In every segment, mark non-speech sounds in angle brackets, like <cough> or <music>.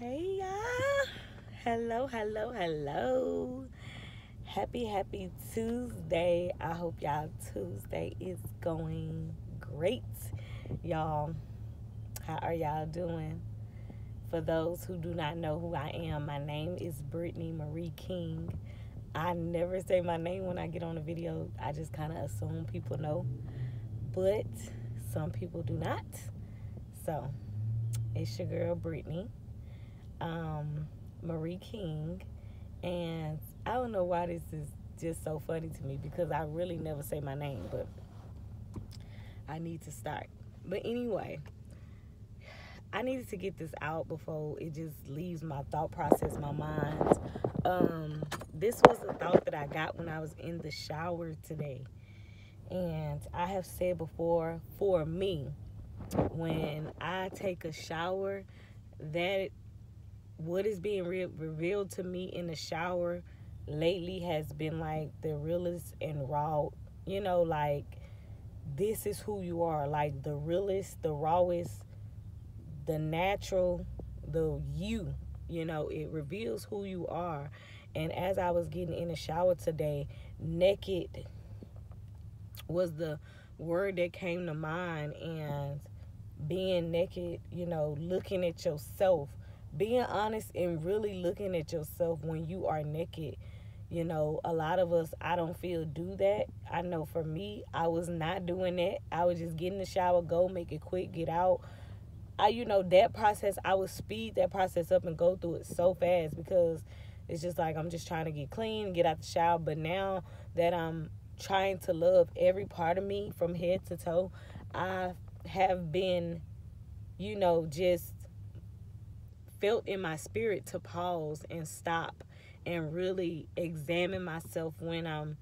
Hey y'all. Hello, hello, hello. Happy, happy Tuesday. I hope y'all Tuesday is going great. Y'all, how are y'all doing? For those who do not know who I am, my name is Brittany Marie King. I never say my name when I get on a video. I just kind of assume people know. But some people do not. So, it's your girl Brittany um, Marie King, and I don't know why this is just so funny to me because I really never say my name, but I need to start. But anyway, I needed to get this out before it just leaves my thought process, my mind. Um, this was a thought that I got when I was in the shower today. And I have said before, for me, when I take a shower, that what is being re- revealed to me in the shower lately has been like the realest and raw, you know, like this is who you are, like the realest, the rawest, the natural, the you, you know, it reveals who you are. And as I was getting in the shower today, naked was the word that came to mind and being naked, you know, looking at yourself being honest and really looking at yourself when you are naked. You know, a lot of us, I don't feel do that. I know for me, I was not doing that. I was just get in the shower, go, make it quick, get out. I, you know, that process, I would speed that process up and go through it so fast because it's just like I'm just trying to get clean, get out the shower. But now that I'm trying to love every part of me from head to toe, I have been, you know, just felt in my spirit to pause and stop and really examine myself when I'm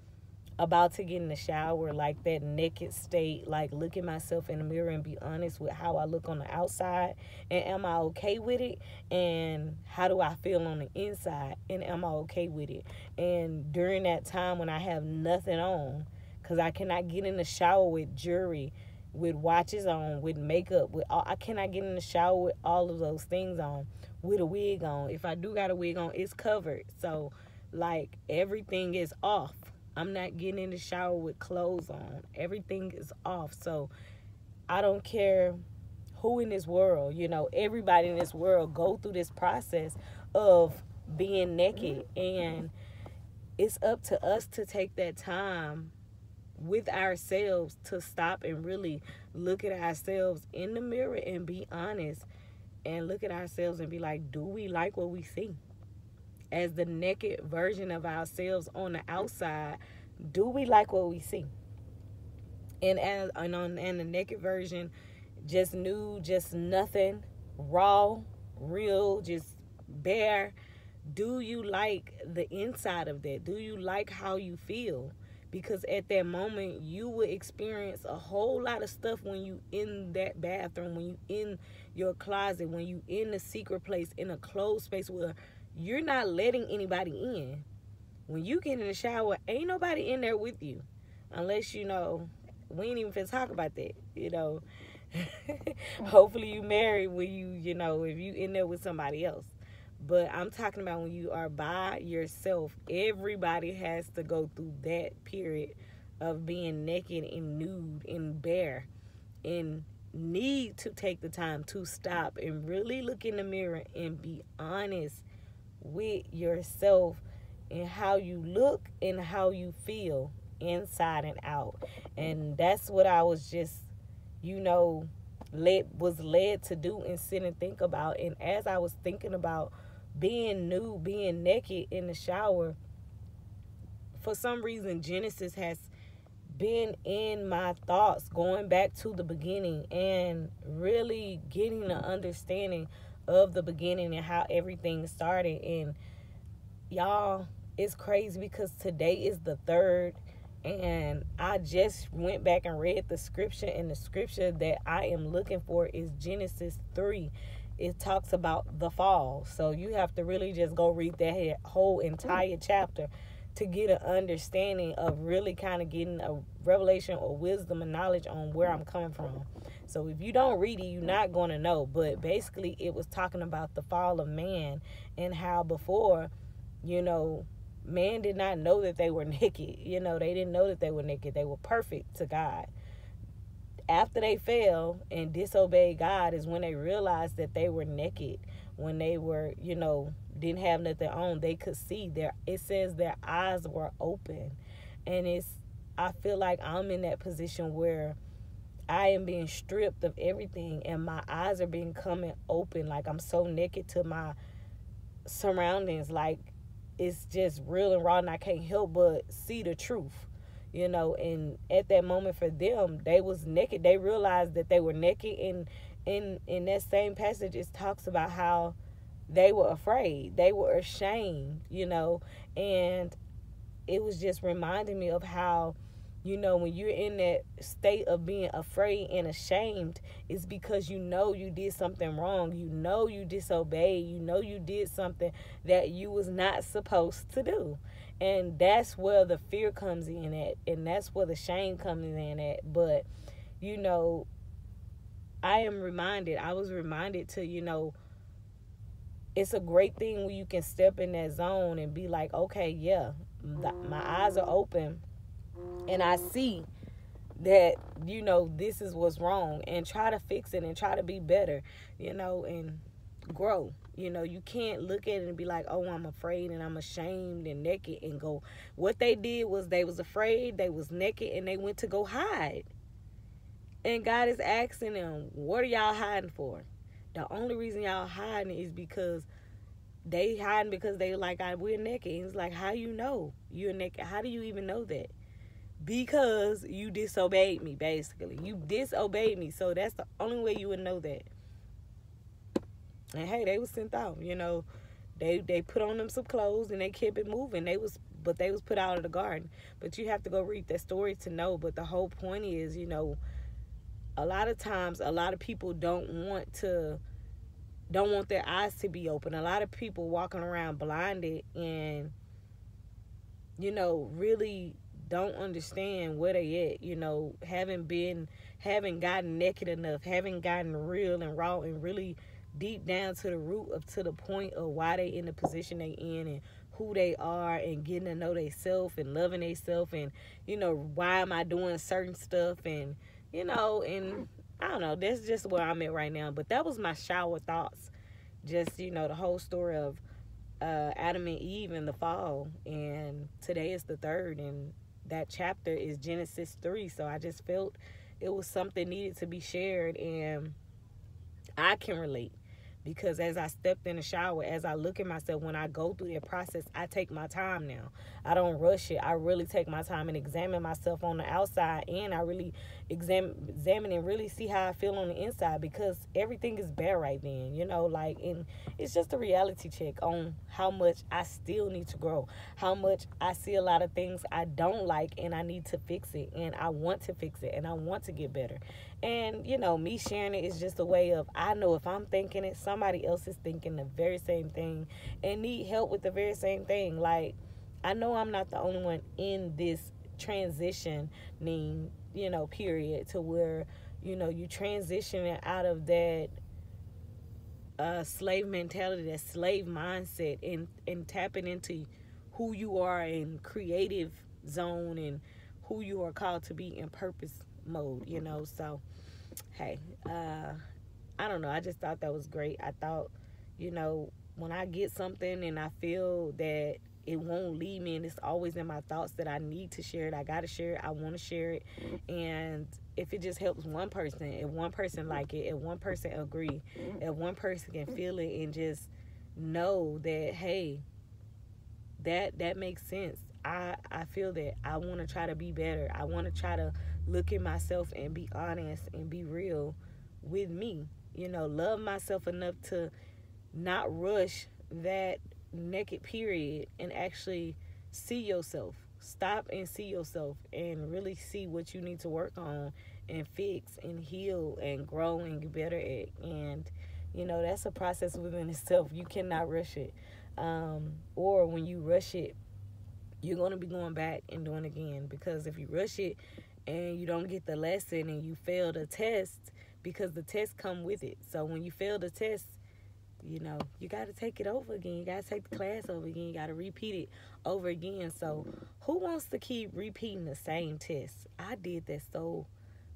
about to get in the shower, like that naked state, like look at myself in the mirror and be honest with how I look on the outside and am I okay with it? And how do I feel on the inside? And am I okay with it? And during that time when I have nothing on, because I cannot get in the shower with jewelry, with watches on, with makeup, with all, I cannot get in the shower with all of those things on with a wig on. If I do got a wig on, it's covered. So like everything is off. I'm not getting in the shower with clothes on. Everything is off. So I don't care who in this world, you know, everybody in this world go through this process of being naked and it's up to us to take that time with ourselves to stop and really look at ourselves in the mirror and be honest and look at ourselves and be like, do we like what we see? As the naked version of ourselves on the outside, do we like what we see? And as and on and the naked version, just new, just nothing, raw, real, just bare. Do you like the inside of that? Do you like how you feel? Because at that moment you will experience a whole lot of stuff when you in that bathroom when you in your closet when you in the secret place in a closed space where you're not letting anybody in. When you get in the shower ain't nobody in there with you unless you know we ain't even finna talk about that you know. <laughs> Hopefully you married when you you know if you in there with somebody else but I'm talking about when you are by yourself. Everybody has to go through that period of being naked and nude and bare and need to take the time to stop and really look in the mirror and be honest with yourself and how you look and how you feel inside and out. And that's what I was just, you know, led was led to do and sit and think about. And as I was thinking about being nude, being naked in the shower, for some reason, Genesis has been in my thoughts going back to the beginning and really getting an understanding of the beginning and how everything started. And y'all, it's crazy because today is the third. And I just went back and read the scripture, and the scripture that I am looking for is Genesis 3 it talks about the fall. So you have to really just go read that whole entire chapter to get an understanding of really kind of getting a revelation or wisdom and knowledge on where I'm coming from. So if you don't read it, you're not going to know. But basically, it was talking about the fall of man and how before, you know, man did not know that they were <laughs> naked. You know, they didn't know that they were naked. They were perfect to God. After they fell and disobeyed God is when they realized that they were naked. When they were, you know, didn't have nothing on, they could see their it says their eyes were open. And it's I feel like I'm in that position where I am being stripped of everything and my eyes are being coming open like I'm so naked to my surroundings like it's just real and raw and I can't help but see the truth you know and at that moment for them they was naked. They realized that they were naked and in in that same passage it talks about how they were afraid. They were ashamed you know and it was just reminding me of how you know when you're in that state of being afraid and ashamed it's because you know you did something wrong. You know you disobeyed. You know you did something that you was not supposed to do and that's where the fear comes in at and that's where the shame comes in at. But you know i am reminded i was reminded to you know it's a great thing when you can step in that zone and be like okay yeah my eyes are open and I see that you know this is what's wrong and try to fix it and try to be better you know and grow you know you can't look at it and be like oh i'm afraid and i'm ashamed and naked and go what they did was they was afraid they was naked and they went to go hide and god is asking them what are y'all hiding for the only reason y'all hiding is because they hiding because they like I we're naked. And it's like how you know you're naked? How do you even know that? because you disobeyed me basically you disobeyed me so that's the only way you would know that and hey they was sent out you know. They they put on them some clothes and they kept it moving. They was but they was put out of the garden. But you have to go read that story to know. But the whole point is you know a lot of times a lot of people don't want to don't want their eyes to be open. A lot of people walking around blinded and you know really don't understand where they at, you know, haven't been, haven't gotten naked enough, haven't gotten real and raw and really deep down to the root of to the point of why they in the position they in and who they are and getting to know themselves and loving themselves and you know why am I doing certain stuff and you know and I don't know that's just where I'm at right now. But that was my shower thoughts. Just you know the whole story of uh, Adam and Eve in the fall and today is the third and that chapter is Genesis 3. So I just felt it was something needed to be shared and I can relate because as I stepped in the shower, as I look at myself, when I go through that process, I take my time now. I don't rush it. I really take my time and examine myself on the outside, and I really examine, examine and really see how I feel on the inside because everything is bare right then, you know. Like, and it's just a reality check on how much I still need to grow, how much I see a lot of things I don't like, and I need to fix it, and I want to fix it, and I want to get better. And you know, me sharing it is just a way of I know if I'm thinking it, somebody else is thinking the very same thing and need help with the very same thing. Like I know I'm not the only one in this transitioning, you know, period to where, you know, you transitioning out of that uh, slave mentality, that slave mindset and and tapping into who you are in creative zone and who you are called to be in purpose mode, you know. So, hey, uh, I don't know. I just thought that was great. I thought, you know, when I get something and I feel that it won't leave me and it's always in my thoughts that I need to share it. I got to share it. I want to share it. And if it just helps one person, if one person like it, if one person agree, if one person can feel it and just know that hey, that that makes sense. I I feel that I want to try to be better. I want to try to look at myself and be honest and be real with me. You know, love myself enough to not rush that naked period and actually see yourself. Stop and see yourself and really see what you need to work on and fix and heal and grow and get better at. And, you know, that's a process within itself. You cannot rush it. Um, or when you rush it, you're going to be going back and doing again because if you rush it and you don't get the lesson and you fail the test because the test come with it. So when you fail the test you know you got to take it over again. You got to take the class over again. You got to repeat it over again. So who wants to keep repeating the same test? I did that so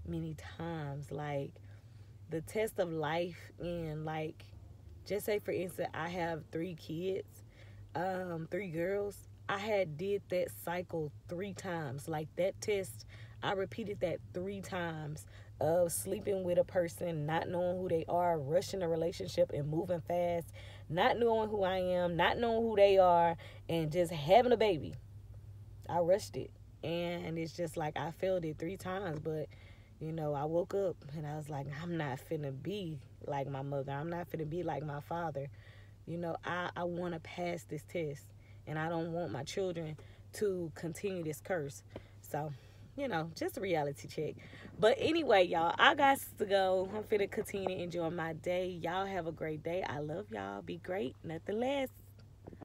many times. Like the test of life and like just say for instance i have three kids um three girls. I had did that cycle three times. Like that test, I repeated that three times of sleeping with a person, not knowing who they are, rushing a relationship and moving fast, not knowing who I am, not knowing who they are, and just having a baby. I rushed it. And it's just like I failed it three times, but you know, I woke up and I was like, I'm not finna be like my mother. I'm not finna be like my father. You know, I, I want to pass this test and I don't want my children to continue this curse. So, you know, just a reality check. But anyway, y'all, I got to go. I'm finna continue to enjoy my day. Y'all have a great day. I love y'all. Be great. Nothing less.